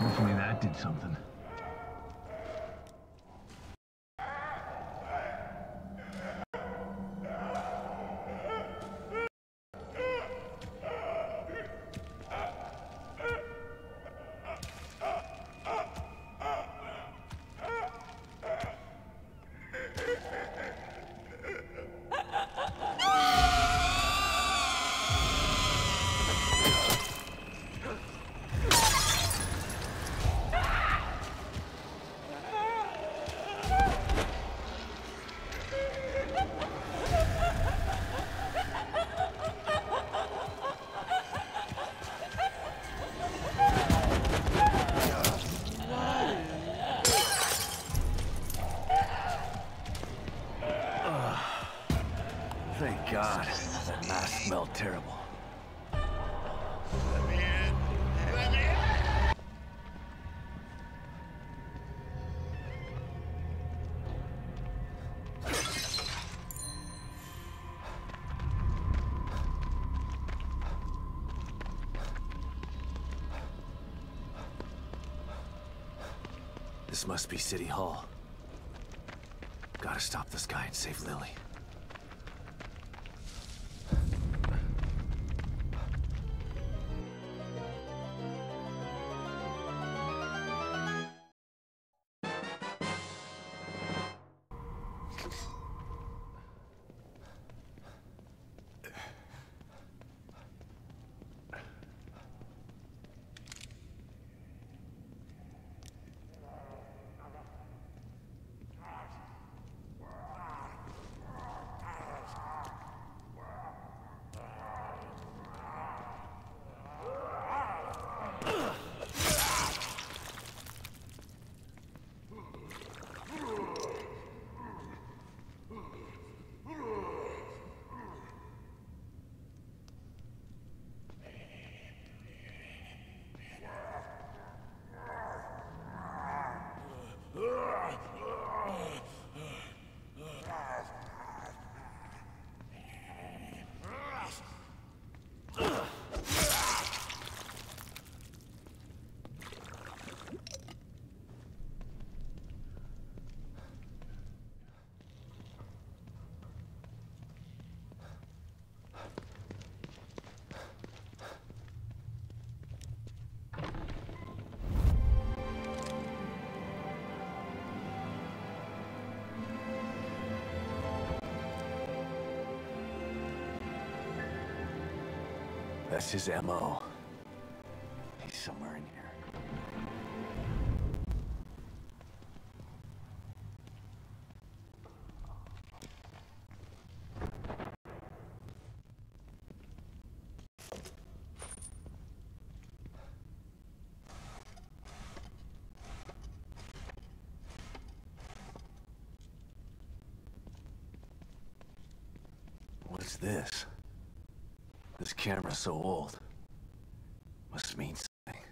Hopefully that did something. God. That mask smelled terrible. This must be City Hall. Gotta stop this guy and save Lily. That's his M.O. He's somewhere in here. What is this? This camera's so old. Must mean something.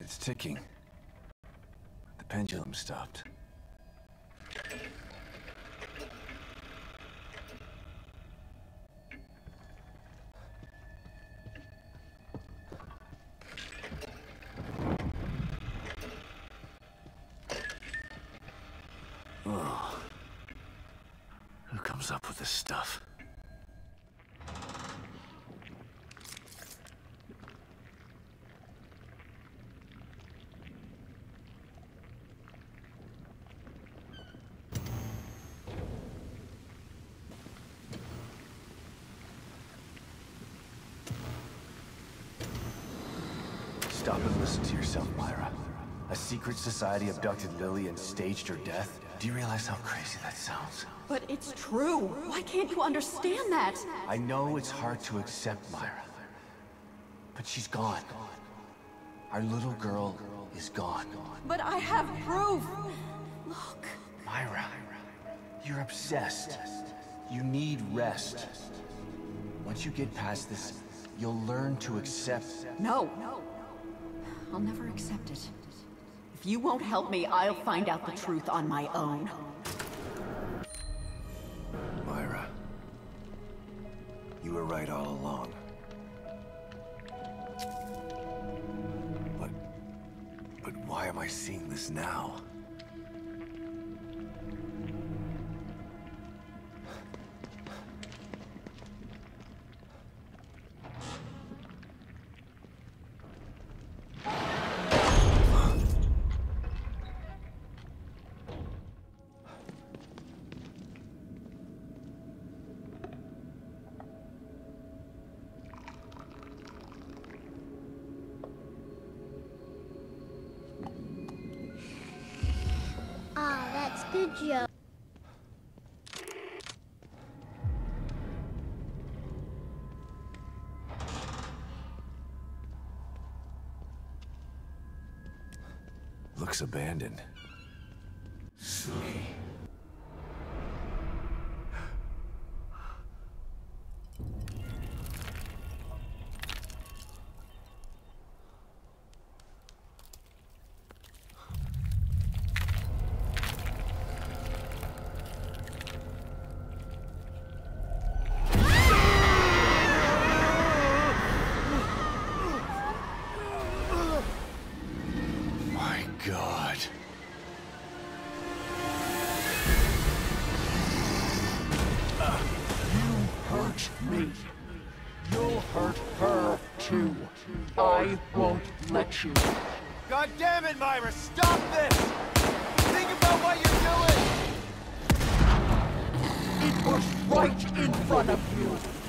It's ticking. Pendulum stopped. Stop and listen to yourself, Myra. A secret society abducted Lily and staged her death? Do you realize how crazy that sounds? But it's true. Why can't you understand that? I know it's hard to accept, Myra. But she's gone. Our little girl is gone. But I have proof. Look. Myra, You're obsessed. You need rest. Once you get past this, you'll learn to accept... No. I'll never accept it. If you won't help me, I'll find out the truth on my own. Myra. You were right all along. But... But why am I seeing this now? Joe. Looks abandoned. You. God damn it, Myra! Stop this! Think about what you're doing! It was right in front of you.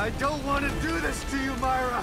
I don't want to do this to you, Myra!